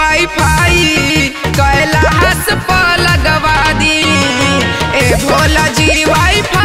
Wifi Kailash पर लगवा दी। ए Bhola ji wifi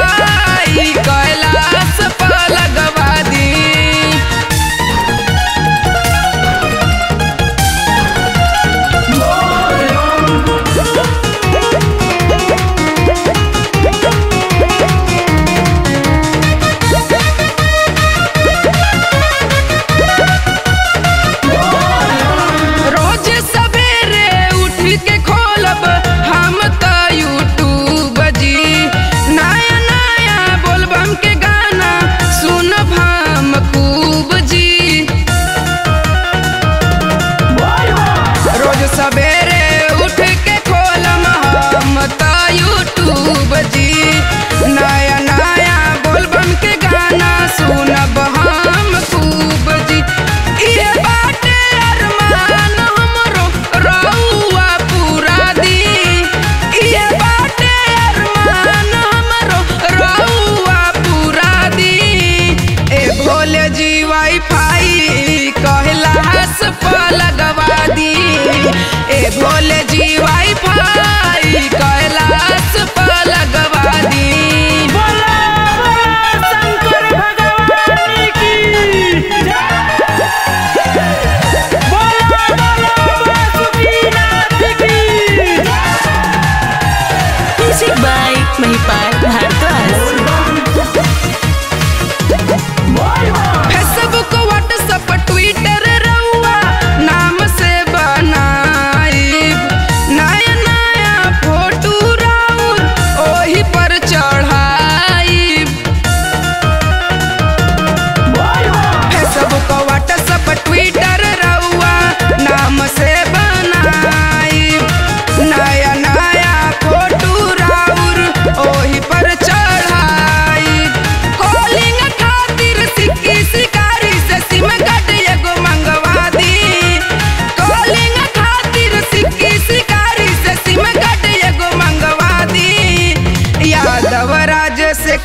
बजी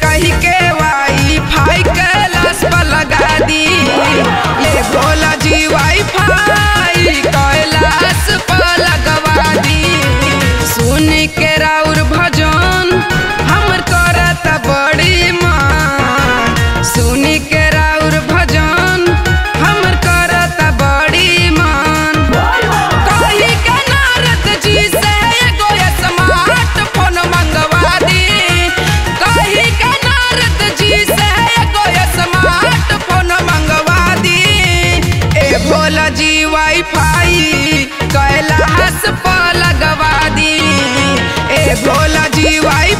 कहीं के वाई फाई कैलाश पर लगा दी। ये गोला होला जी वाई फाई कैलाश पर लगवा दी। ए भोला जी वाई